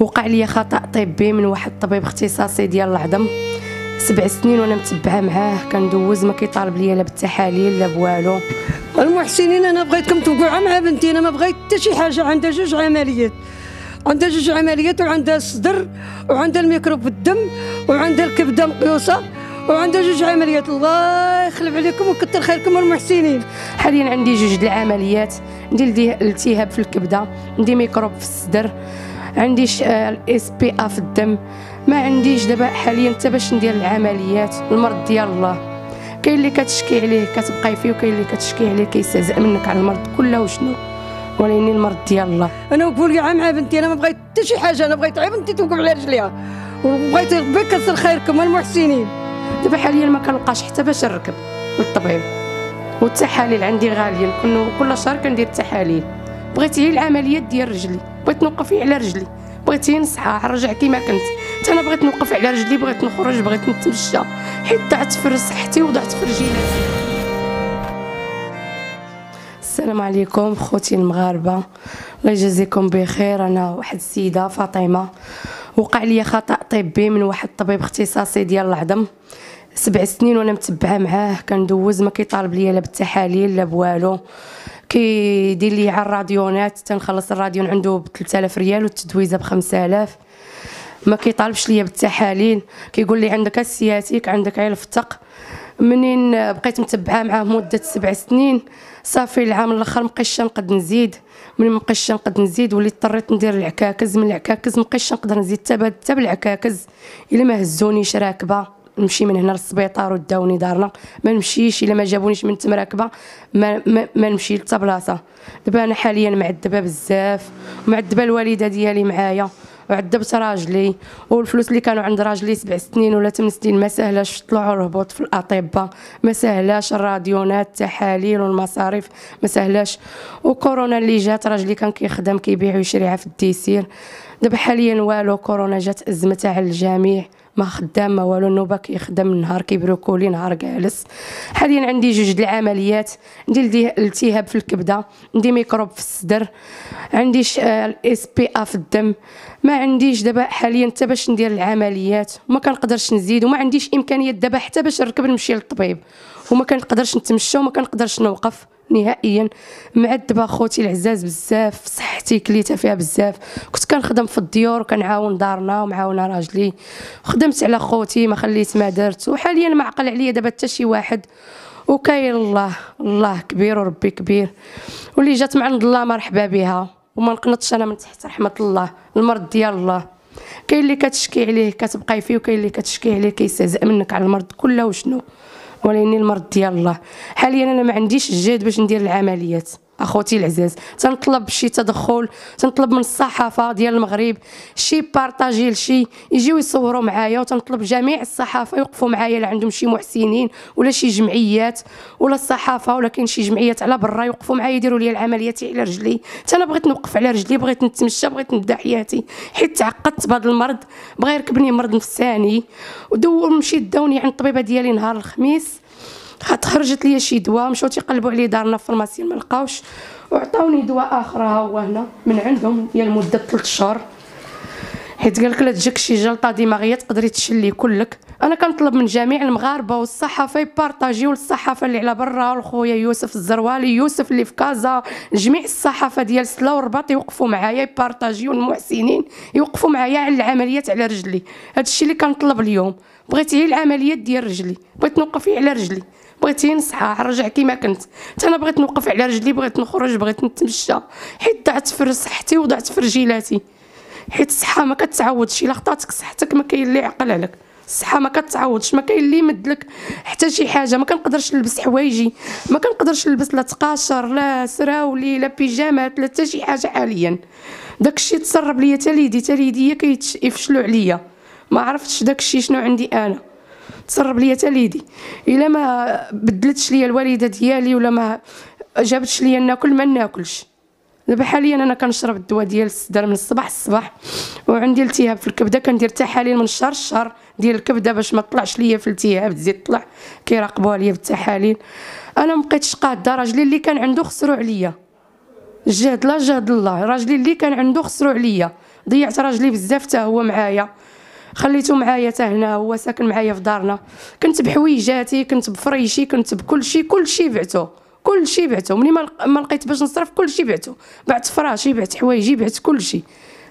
وقع لي خطأ طبي من واحد الطبيب اختصاصي ديال العظم. سبع سنين وأنا متبعه معاه كندوز ما كيطالب ليا لا بالتحاليل لا بوالو. المحسنين أنا بغيتكم توقعوا مع بنتي أنا ما بغيت حتى شي حاجة عندها جوج عمليات. عندها جوج عمليات وعندها الصدر وعندها الميكروب في الدم وعندها الكبدة مقيوسة وعندها جوج عمليات. الله يخلف عليكم وكثر خيركم المحسنين. حاليا عندي جوج العمليات. عندي التهاب في الكبدة عندي ميكروب في الصدر عندي الاس بي ا في الدم. ما عنديش دابا حاليا حتى باش ندير العمليات المرض ديال الله. كاين اللي كتشكي عليه كتبقاي فيه وكاين اللي كتشكي عليه كيستهزأ منك على المرض كله وشنو؟ ولكن المرض ديال الله. أنا وقول لي مع بنتي أنا ما بغيت حتى شي حاجة أنا بغيت غير بنتي توقف على رجليها. وبغيت ربي يكثر خيركم المحسنين. دابا حاليا ما كنلقاش حتى باش نركب للطبيب والتحاليل عندي غاليه كل شهر كندير التحاليل. بغيت هي العمليات ديال رجلي. بغيت نوقف على رجلي. بغيت نصحى نرجع كيما كنت. حتى أنا بغيت نوقف على رجلي بغيت نخرج بغيت نتمشى. حيت ضعت في صحتي وضعت في رجيلاتي السلام عليكم خوتي المغاربة. الله يجازيكم بخير. أنا واحد السيدة فاطمة. وقع لي خطأ طبي من واحد الطبيب اختصاصي ديال العظم. سبع سنين وأنا متبعة معاه. كندوز ما كيطالب ليا لا بالتحاليل لا بوالو. كيدير لي على الراديونات تنخلص الراديون عنده ب 3000 ريال والتدويزة ب 5000 ما كيطالبش ليا بالتحاليل. كيقول لي عندك السياتيك عندك عيل الفتق منين بقيت متبعة معاه مدة سبع سنين؟ صافي العام الأخر مبقيتش نقد نزيد. من مبقيتش نقد نزيد وليت اضطريت ندير العكاكز. من العكاكز مبقيتش نقدر نزيد. حتى بالعكاكز. إلا ما هزونيش راكبه نمشي من هنا للسبيطار وداوني دارنا. ما نمشيش إلا ما جابونيش من تما راكبه ما, ما, ما نمشي حتى بلاصة. دابا أنا حاليا معذبة بزاف. معذبة الوالدة ديالي معايا. وعذبت راجلي. والفلوس اللي كانوا عند راجلي سبع سنين ولا ثمان سنين ما سهلاش في الطلوع والهبوط في الأطباء. ما سهلاش الراديونات التحاليل والمصاريف. ما سهلاش. وكورونا اللي جات راجلي كان كيخدم كيبيع ويشريها في الديسير. دابا حاليا والو كورونا جات أزمتها على الجميع. ما خدام ما والو النوبه كيخدم نهار كيبريكولي نهار جالس. حاليا عندي جوج العمليات. عندي التهاب في الكبدة عندي ميكروب في الصدر عندي الاس بي ا في الدم. ما عنديش دابا حاليا حتى باش ندير العمليات. وما كنقدرش نزيد وما عنديش امكانيات دابا حتى باش نركب نمشي للطبيب. وما كنقدرش نتمشى وما كنقدرش نوقف. نهائيا. معذبة خوتي العزاز بزاف صحتي كليتها فيها بزاف. كنت كنخدم في الديور وكنعاون دارنا ومعاونة راجلي. خدمت على خوتي ما خليت ما درت. وحاليا ما عقل عليا دابا حتى شي واحد. وكاين الله الله كبير وربي كبير. واللي جات من عند الله مرحبا بها. وما نقنطش أنا من تحت رحمة الله المرض ديال الله. كاين اللي كتشكي عليه كتبقاي فيه وكاين اللي كتشكي عليه كيستهزأ منك على المرض كله. وشنو؟ ولكن المرض ديال الله. حاليا أنا ما عنديش الجهد باش ندير العمليات. أخوتي العزاز تنطلب شي تدخل تنطلب من الصحافة ديال المغرب شي بارطاجي لشي يجيو يصوروا معايا وتنطلب جميع الصحافة يوقفوا معايا اللي عندهم شي محسنين ولا شي جمعيات ولا الصحافة ولا كاين شي جمعيات على برا يوقفوا معايا يديروا لي العمليات على رجلي. حتى أنا بغيت نوقف على رجلي بغيت نتمشى بغيت نبدأ حياتي. حيت تعقدت بهذا المرض بغى يركبني مرض نفساني. ودور مشيت داوني عند الطبيبة ديالي نهار الخميس. خرجت لي شي دواء مشاو تيقلبوا عليه دارنا في ال pharmacie ما لقاوش. وعطاوني دواء آخر ها هو هنا من عندهم ديال مده 3 شهور حيت قال لك لا تجيك شي جلطة دماغية تقدري تشلي كلك. أنا كنطلب من جميع المغاربة والصحافة يبارطاجيو الصحافه اللي على برا والخويا يوسف الزروالي يوسف اللي في كازا جميع الصحافة ديال سلا ورباط يوقفوا معايا يبارطاجيو المحسنين يوقفوا معايا على العمليات على رجلي. هادشي اللي كنطلب اليوم. بغيت هي العمليات ديال رجلي بغيت نوقف على رجلي. بغيت نصحى نرجع كيما كنت. حتى أنا بغيت نوقف على رجلي بغيت نخرج بغيت نتمشى. حيت ضعت في صحتي وضعت في رجيلاتي. حيت الصحة ما كتعوضش. إلا خطاتك صحتك ما كاين اللي يعقل عليك. الصحة ما كتعوضش ما كاين اللي يمدلك. حتى شي حاجة ما كنقدرش نلبس حوايجي. ما كنقدرش نلبس لا تقاشر لا سراولي لا بيجامات لا حتى شي حاجة حاليا. داكشي تسرب ليا تاليدي تاليدي كيفشلوا عليا. ما عرفتش داكشي شنو عندي أنا. تسرب ليا حتى ليدي. إلا ما بدلتش ليا الوالدة ديالي ولا ما جابتش ليا ناكل ما ناكلش. دابا حاليا أنا كنشرب الدواء ديال الصدر من الصباح الصباح وعندي التهاب في الكبدة كندير تحاليل من الشهر الشهر ديال الكبدة باش ما طلعش ليا في الالتهاب تزيد طلع كيراقبوها ليا بالتحاليل أنا ما بقيتش قادة راجلي اللي كان عنده خسروا عليا. الجهد لا جهد الله راجلي اللي كان عنده خسروا عليا. ضيعت راجلي بزاف حتى هو معايا. خليته معايا حتى هنا هو ساكن معايا في دارنا. كنت بحويجاتي كنت بفريشي كنت بكل شيء كل شيء بعتو كل شيء بعتو. مني ما لقيت باش نصرف كل شيء بعتو. بعت فراشي بعت حوايجي بعت كل شيء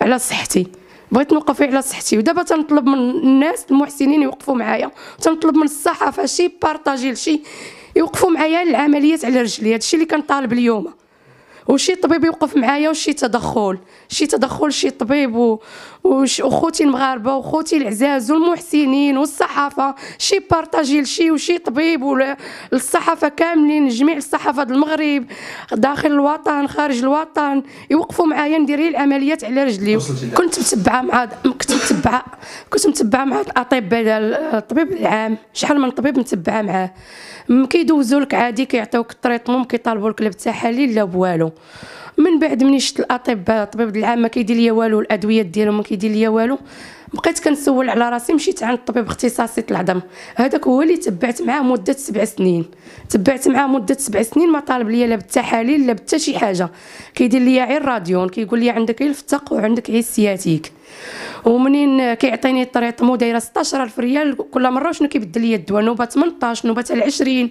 على صحتي. بغيت نوقف على صحتي. ودابا تنطلب من الناس المحسنين يوقفوا معايا. تنطلب من الصحافة شي بارطاجي لشي يوقفوا معايا العمليات على رجلي. هادشي اللي كنطالب اليوم. وشي طبيب يوقف معايا وشي تدخل شي تدخل شي طبيب و... وش وخوتي المغاربة وخوتي العزاز والمحسنين والصحافة شي بارطاجي لشي وشي طبيب ولا الصحافة كاملين جميع الصحافة المغرب داخل الوطن خارج الوطن يوقفوا معايا ندير العمليات على رجلي. كنت متبعة مع كنت متبعة كنت متبعة مع الأطباء الطبيب العام شحال من طبيب متبعة معاه. كيدوزوا لك عادي كيعطيوك الطريطمون كيطالبوا لك لا لا بوالو. من بعد مني شفت الأطباء الطبيب العام ما كيدير ليا والو الأدوية ديالهم ما كيدير ليا والو. بقيت كنسول على راسي مشيت عند الطبيب اختصاصي العظم. هذاك هو اللي تبعت معاه مدة سبع سنين. تبعت معاه مدة سبع سنين ما طالب ليا لا بالتحاليل لا حتى شي حاجة. كيدير ليا غير راديون كيقول لي عندك غير الفتق وعندك غير السياتيك. ومنين كيعطيني الطريطمو دايره 16000 ريال كل مرة شنو كيبدل لي الدواء؟ نوبة 18 نوبة 20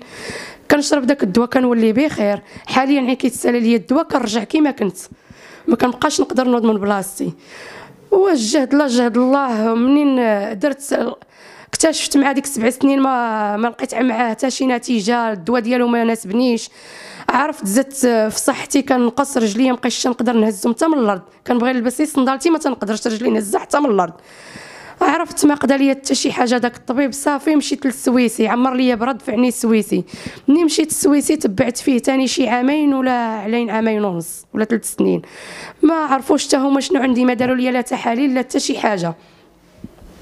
كنشرب داك الدواء كنولي بخير حاليا عي كيتسالى لي الدواء كنرجع كيما كنت. ما كنبقاش نقدر نوض من بلاصتي. وجهد الله جهد الله منين درت اكتشفت مع ديك السبع سنين ما ما لقيت معاه حتى شي نتيجة الدواء ديالو ما ناسبنيش. عرفت زدت في صحتي كنقص رجليا مابقيتش نقدر نهزهم حتى من الأرض. كنبغي نلبس صندالتي ما تنقدرش رجلي نهزها حتى من الأرض. عرفت ما قدا ليا حتى شي حاجة. داك الطبيب صافي مشيت للسويسي عمر ليا برد فعني السويسي. ملي مشيت السويسي تبعت فيه تاني شي عامين ولا علين عامين ونص ولا ثلاث سنين. ما عرفوش حتى هما شنو عندي ما داروا ليا لا تحاليل لا حتى شي حاجة.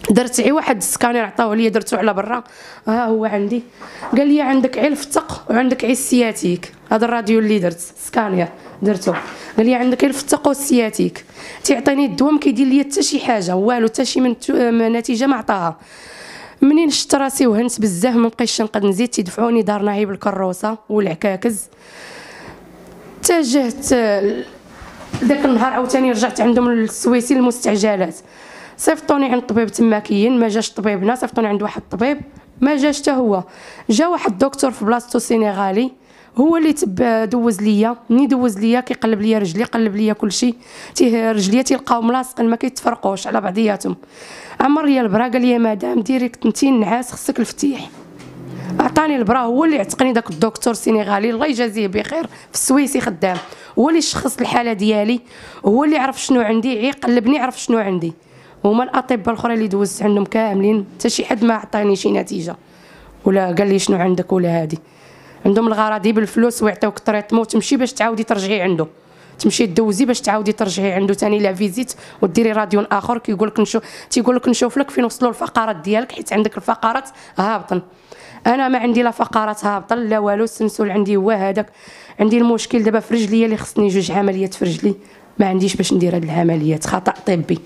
درت غير واحد السكانير عطاوه ليا درتو على برا. ها هو عندي. قال لي عندك عيل الفتق وعندك عيل ال sciatique. هذا الراديو اللي درت سكانير. درتو. قال لي عندك عيل الفتق والسياتيك تيعطيني الدواء ما كيدير لي حتى شي حاجة والو حتى شي من نتيجة ما عطاها منين شفت راسي وهنت بزاف ما بقيتش نقد نزيد تيدفعوني دارنا هي بالكروسة والعكاكز. اتجهت ذاك النهار عاوتاني رجعت عندهم السويسي المستعجلات صيفطوني عند طبيب تماكيين ما جاش طبيبنا صيفطوني عند واحد الطبيب ما جاش حتى هو. جا واحد الدكتور في بلاصتو سينيغالي هو اللي تب دوز ليا. ملي دوز ليا كيقلب ليا رجلي قلب ليا كلشي. تي رجليا تيلقاو ملاصقين ما كيتفرقوش على بعضياتهم. عمر ليا البرا قال لي madame directe انت نعاس خصك الفتيح. عطاني البرا هو اللي عتقني داك الدكتور سينيغالي. الله يجازيه بخير في السويسي خدام. هو اللي شخص الحالة ديالي. هو اللي عرف شنو عندي عي قلبني عرف شنو عندي. هما الأطباء الاخرين اللي دوزت عندهم كاملين حتى شي حد ما عطاني شي نتيجة. ولا قال لي شنو عندك ولا هادي. عندهم الغراضي بالفلوس ويعطيوك ال traitement تمشي باش تعاودي ترجعي عنده. تمشي دوزي باش تعاودي ترجعي عنده. ثاني la visite وديري راديون آخر كيقول لك نشوف تيقول لك نشوف لك فين وصلوا الفقرات ديالك حيت عندك الفقرات هابطن. أنا ما عندي لا فقرات هابطة لا والو السنسول عندي هو هذاك عندي المشكل دابا في رجليا اللي خصني جوج عمليات في رجلي. ما عنديش باش ندير هاد العمليات. خطأ طبي.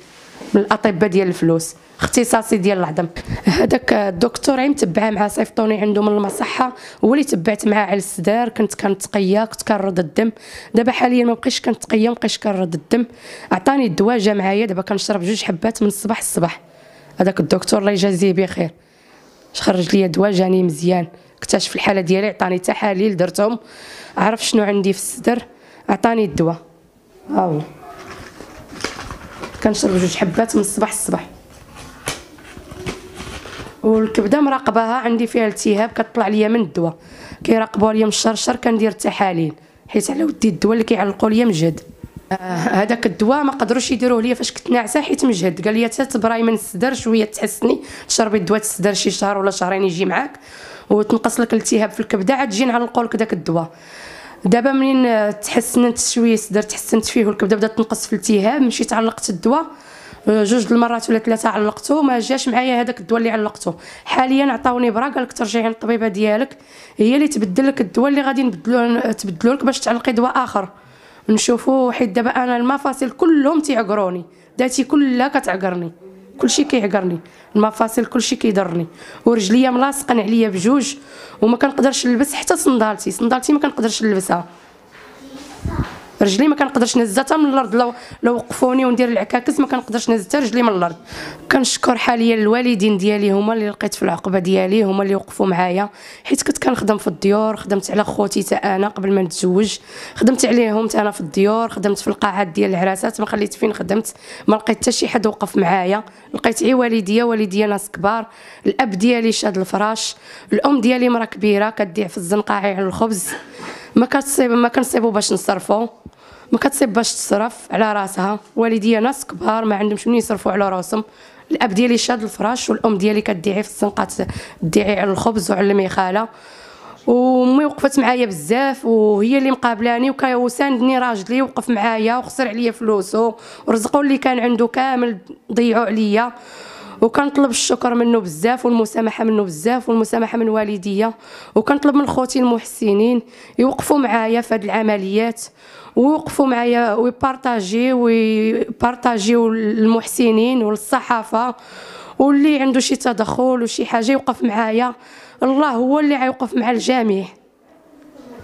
من الأطباء ديال الفلوس. اختصاصي ديال العظم. هذاك الدكتور عي متبعه مع صيفطوني عنده من المصحة هو اللي تبعت معاه على السدار كنت كنتقيا كنت كنرد الدم. دابا حاليا ما بقيتش كنتقيا ما بقيتش كنرد الدم. عطاني الدواء جا معايا دابا كنشرب جوج حبات من الصباح الصباح هذاك الدكتور الله يجازيه بخير. خرج لي دواء جاني مزيان. اكتشف الحالة ديالي عطاني تحاليل درتهم. عرف شنو عندي في الصدر عطاني الدواء. ها هو كنشرب جوج حبات من الصباح الصباح والكبدة مراقباها عندي فيها التهاب كطلع ليا من الدواء. كيراقبوا ليا من الشهر شهر كندير التحاليل حيت على ودي الدواء اللي كيعلقوا ليا مجهد. آه هذاك الدواء ما قدروش يديروه ليا فاش كنت ناعسة حيت مجهد. قال لي تبراي من الصدر شوية تحسني تشربي الدواء الصدر شي شهر ولا شهرين يجي معاك وتنقص لك الالتهاب في الكبدة عاد تجي نعلقوا لك داك الدواء. دابا منين تحسنت شوية صدر تحسنت فيه والكبدة بدات تنقص في الالتهاب مشيت علقت الدواء جوج المرات ولا ثلاثة علقته ما جاش معايا هذاك الدواء اللي علقته حاليا عطاوني برا قال لك ترجعي عند الطبيبه ديالك. هي اللي تبدل لك الدواء اللي غادي نبدلو تبدلو لك باش تعلقي دواء آخر. نشوفوا حيت دابا أنا المفاصل كلهم تيعقروني. ذاتي كلها كتعقرني. كلشي كيعقرني. المفاصل كلشي كيضرني. ورجليا ملاصقين عليا بجوج وما كنقدرش نلبس حتى صندالتي. صندالتي ما كنقدرش نلبسها. رجلي ما كنقدرش نهزها حتى من الأرض. لو لو وقفوني وندير العكاكس ما كنقدرش نهز حتى رجلي من الأرض. كنشكر حاليا الوالدين ديالي هما اللي لقيت في العقبة ديالي هما اللي وقفوا معايا. حيت كنت كنخدم في الديور خدمت على خوتي حتى أنا قبل ما نتزوج. خدمت عليهم حتى أنا في الديور خدمت في القاعات ديال العراسات. ما خليت فين خدمت؟ ما لقيت حتى شي حد وقف معايا. لقيت غير والديا والديا ناس كبار. الأب ديالي شاد الفراش. الأم ديالي مرا كبيرة كديع في الزناقي على الخبز. ما كتصيب ما كنصيبو باش نصرفو. ما كتصيب باش تصرف على راسها. والديا ناس كبار ما عندهمش منين يصرفوا على راسهم. الأب ديالي شاد الفراش والأم ديالي كديعي في الزنقات ديعي على الخبز وعلى الميخالة. وأمي وقفت معايا بزاف وهي اللي مقابلاني وساندني راجلي وقف معايا وخسر عليا فلوسو ورزقو اللي كان عنده كامل ضيعوا عليا. وكنطلب الشكر منه بزاف والمسامحة منه بزاف والمسامحة من والديا. وكنطلب من خوتي المحسنين يوقفوا معايا في هذه العمليات ويوقفوا معايا ويبارطاجي ويبارطاجيو المحسنين والصحافة. واللي عنده شي تدخل وشي حاجة يوقف معايا الله هو اللي غيوقف مع الجميع.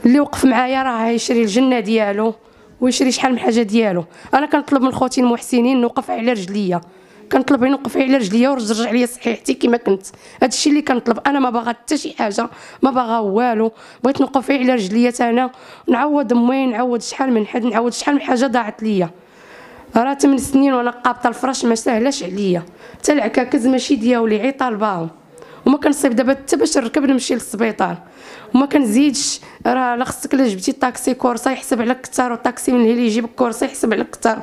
اللي وقف معايا راه يشري الجنة ديالو ويشري شحال من حاجة ديالو. أنا كنطلب من خوتي المحسنين نوقف على رجليا. كنطلب نوقف على رجليا ورجع ليا صحيحتي كما كنت. هذا الشيء اللي كنطلب. أنا ما باغا حتى شي حاجة ما باغا والو. بغيت نوقف على رجليا أنا نعوض أمي نعوض شحال من حد نعوض شحال من حاجة ضاعت ليا. راه 8 سنين وأنا قابطة الفراش ما ساهلاش عليا. حتى العكاكز ماشي ديالي عي طالباهم. وما كنصيب دابا حتى باش نركب نمشي للسبيطار. وما كنزيدش. راه لا خصك الا جبتي طاكسي كورسا يحسب عليك كثر والطاكسي من اللي يجيب كورسا يحسب عليك كثر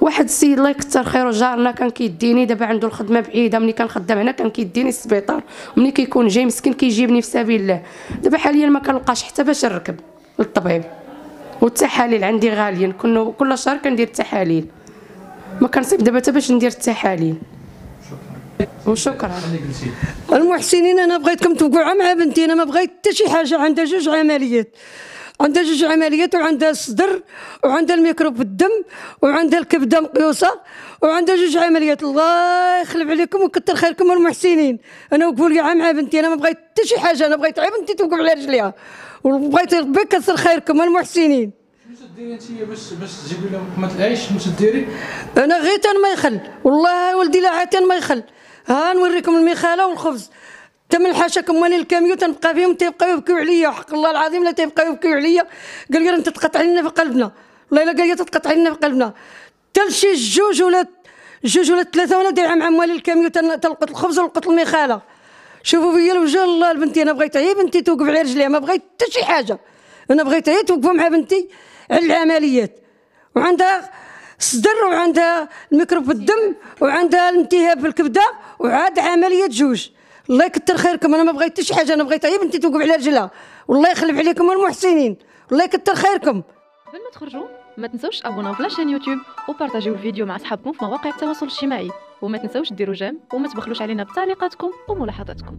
واحد السيد الله يكثر خيره جارنا كان كيديني دابا عنده الخدمة بعيدة ملي كنخدم هنا كان كيديني السبيطار ملي كيكون جاي مسكين كيجيبني في سبيل الله. دابا حاليا ما كنلقاش حتى باش نركب للطبيب. والتحاليل عندي غاليين كل كل شهر كندير التحاليل. ما كنصيب دابا حتى باش ندير التحاليل. وشكرا. المحسنين أنا بغيتكم توقعوا مع بنتي أنا ما بغيت حتى شي حاجة عندها جوج عمليات. عندها جوج عمليات وعندها الصدر وعندها الميكروب في الدم وعندها الكبده مقيوسه وعندها جوج عمليات. الله يخلف عليكم ويكثر خيركم المحسنين. أنا وقفوا لي مع بنتي أنا ما بغيت حتى شي حاجة أنا بغيت غير بنتي توقف على رجليها. وبغيت ربي يكثر خيركم المحسنين. ديري أنت باش باش تجيبي لهم لقمه العيش واش ديري أنا غير ما يخل. والله ولدي لا عاد ما يخل. ها نوريكم المخاله والخبز. تم الحاشاكم واني الكاميو تنبقى فيهم تيبقاو يبكيو عليا. حق الله العظيم لا تيبقاو يبكيو عليا. قال لي انت تقطع لنا في قلبنا. والله إلا قال لي تقطع لنا في قلبنا. تل شي جوج ولا جوج ولا ثلاثة وأنا دايره مع موالي الكاميو تلقط الخبز ولقط المخالة. شوفوا فيا الوجه الله لبنتي أنا بغيت غير بنتي توقف على رجليها ما بغيت حتى شي حاجة. أنا بغيت غير توقفوا مع بنتي على العمليات. وعندها صدر وعندها الميكروب في الدم وعندها الالتهاب في الكبدة وعاد عملية جوج. الله يكثر خيركم. أنا ما شي حاجة. أنا بغيت غير بنتي توقف على رجلها. والله يخلف عليكم المحسنين الله يكثر خيركم. قبل ما تخرجوا ما تنسوش تابوناو في la chaîne YouTube وبارطاجيو الفيديو مع أصحابكم في مواقع التواصل الاجتماعي. وما تنسوش ديروا j'aime وما تبخلوش علينا بتعليقاتكم وملاحظاتكم.